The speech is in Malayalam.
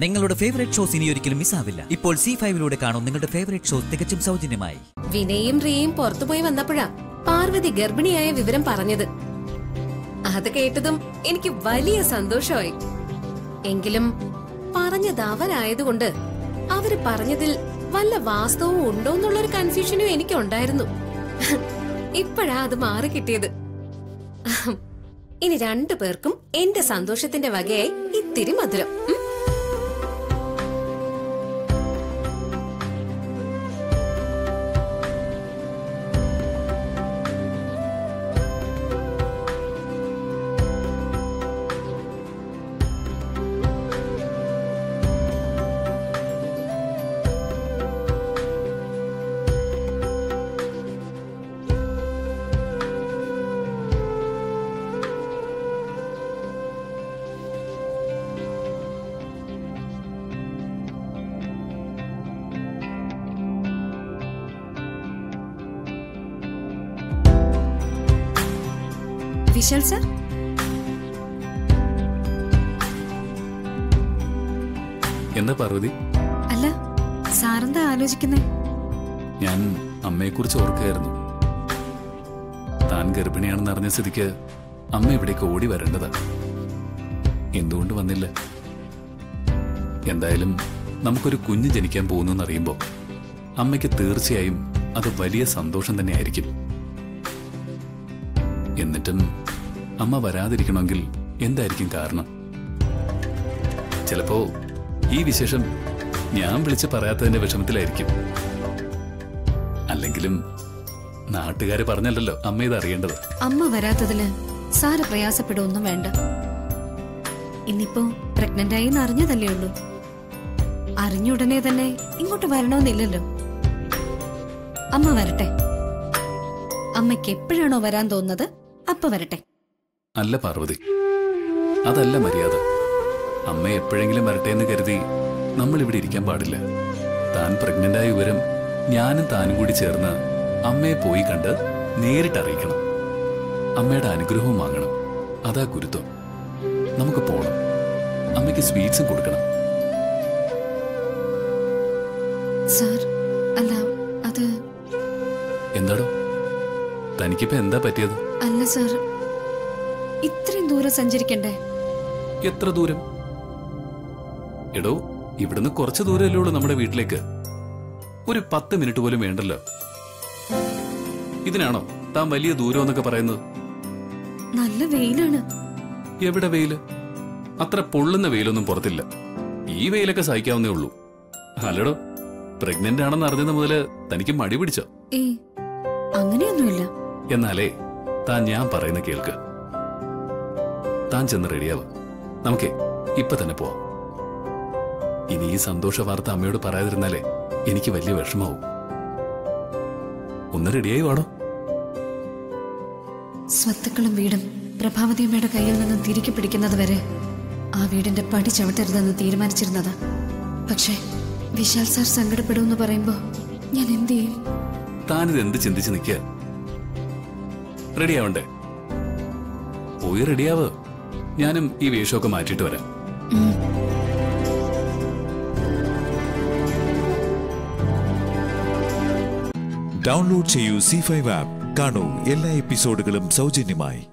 നിങ്ങളുടെ ഫേവറേറ്റ് ഷോസ് ഇനി ഒരിക്കലും മിസ്സാവില്ല ഇപ്പോൾ സി ഫൈവിലൂടെ കാണും നിങ്ങളുടെ ഫേവറേറ്റ് ഷോസ് തികച്ചും സൗജന്യമായി. വിനയും റിയയും പുറത്തുപോയി വന്നപ്പോഴാ പാർവതി ഗർഭിണിയായ വിവരം പറഞ്ഞത്. അത് കേട്ടതും എനിക്ക് വലിയ സന്തോഷമായി. എങ്കിലും പറഞ്ഞത് അവരായതുകൊണ്ട് അവർ പറഞ്ഞതിൽ വല്ല വാസ്തവവും ഉണ്ടോ എന്നുള്ളൊരു കൺഫ്യൂഷനും എനിക്കുണ്ടായിരുന്നു. ഇപ്പോഴാ അത് മാറി കിട്ടിയത്. ഇനി രണ്ടു പേർക്കും എന്റെ സന്തോഷത്തിന്റെ വകയായി ഇത്തിരി മധുരം. വിശാൽ സർ എന്താ പാർവതി? അല്ല സാറെന്താ ആലോചിക്കുന്നേ? ഞാൻ അമ്മയെ കുറിച്ച് ഓർക്കുകയായിരുന്നു. താൻ ഗർഭിണിയാണെന്ന് അറിഞ്ഞ സ്ഥിതിക്ക് അമ്മ ഇവിടേക്ക് ഓടി വരേണ്ടതാ. എന്തുകൊണ്ട് വന്നില്ല? എന്തായാലും നമുക്കൊരു കുഞ്ഞ് ജനിക്കാൻ പോകുന്നു അറിയുമ്പോൾ അമ്മയ്ക്ക് തീർച്ചയായും അത് വലിയ സന്തോഷം തന്നെയായിരിക്കും. എന്നിട്ടും അമ്മ വരാതിരിക്കണമെങ്കിൽ എന്തായിരിക്കും കാരണം? ചിലപ്പോ ഈ വിശേഷം ഞാൻ വിളിച്ച് പറയാത്തതിന്റെ വിഷമത്തിലായിരിക്കും. അല്ലെങ്കിലും നാട്ടുകാര് പറഞ്ഞല്ലോ അമ്മ ഇത് അറിയേണ്ടത്. അമ്മ വരാത്തതിൽ സാര പ്രയാസപ്പെടുമൊന്നും വേണ്ട. ഇന്നിപ്പോ പ്രഗ്നന്റ് ആയി അറിഞ്ഞതല്ലേ ഉള്ളൂ. അറിഞ്ഞ ഉടനെ തന്നെ ഇങ്ങോട്ട് വരണമെന്നില്ലല്ലോ. അമ്മ വരട്ടെ. അമ്മയ്ക്ക് എപ്പോഴാണോ വരാൻ തോന്നുന്നത് അപ്പ വരട്ടെ. അല്ല പാർവതി. അതല്ല മര്യാദ. അമ്മ എപ്പോഴെങ്കിലും വരട്ടെ എന്ന് കരുതി നമ്മൾ ഇവിടെ ഇരിക്കാൻ പാടില്ല. താൻ പ്രഗ്നന്റായ വിവരം ഞാനും താനും കൂടി ചേർന്ന് അമ്മയെ പോയി കണ്ട് നേരിട്ട് അറിയിക്കണം. അമ്മയുടെ അനുഗ്രഹവും വാങ്ങണം. അതാ ഗുരുത്വം. നമുക്ക് പോണം. അമ്മയ്ക്ക് സ്വീറ്റ്സും കൊടുക്കണം. സാർ അല്ല അത് എന്താടോ? തനിക്കിപ്പോ എന്താ പറ്റിയത്? അല്ല സാർ ഇത്രയും ദൂരം സഞ്ചരിക്കണ്ടേ? എത്ര ദൂരം? എടോ ഇവിടുന്ന് കുറച്ച് ദൂരമല്ലേ ഉള്ളൂ നമ്മുടെ വീട്ടിലേക്ക്. ഒരു പത്ത് മിനിറ്റ് പോലും വേണ്ടല്ലോ. ഇതിനാണോ താൻ വലിയ ദൂരം എന്നൊക്കെ പറയുന്നത്? നല്ല വെയിലാണ്. എവിടെ വെയിൽ? അത്ര പൊള്ളുന്ന വെയിലൊന്നും പുറത്തില്ല. ഈ വെയിലൊക്കെ സഹിക്കാവുന്നേ ഉള്ളൂ. അല്ലടോ പ്രഗ്നന്റ് ആണെന്ന് അറിഞ്ഞത് മുതൽ തനിക്ക് മടി പിടിച്ചോ? അങ്ങനെയൊന്നുമില്ല. എന്നാലേ താൻ ഞാൻ പറയുന്ന കേൾക്ക്. താൻ ചെന്ന് റെഡിയാവും. നമുക്കേ ഇപ്പൊ തന്നെ പോവാം. ഇനി ഈ സന്തോഷ വാർത്ത അമ്മയോട് പറയാതിരുന്നാലേ എനിക്ക് വലിയ വിഷമാവും. ഒന്ന് റെഡിയായി വേണോ സ്വത്തുക്കളും വീടും പ്രഭാവതി അമ്മയുടെ കയ്യിൽ നിന്നും തിരികെ പിടിക്കുന്നത് വരെ ആ വീടിന്റെ പടി ചവിട്ടരുതെന്ന് തീരുമാനിച്ചിരുന്നതാ. പക്ഷേ വിശാൽ സാർ സങ്കടപ്പെടുമെന്ന് പറയുമ്പോ ഞാൻ എന്ത് ചെയ്യും? താനിത് എന്ത് ചിന്തിച്ച് നിൽക്കുക? റെഡിയാവണ്ടേ? പോയി റെഡിയാവ്. ഞാനും ഈ വേഷമൊക്കെ മാറ്റിയിട്ട് വരാം. ഡൗൺലോഡ് ചെയ്യൂ സി ഫൈവ് ആപ്പ് കാണൂ എല്ലാ എപ്പിസോഡുകളും സൗജന്യമായി.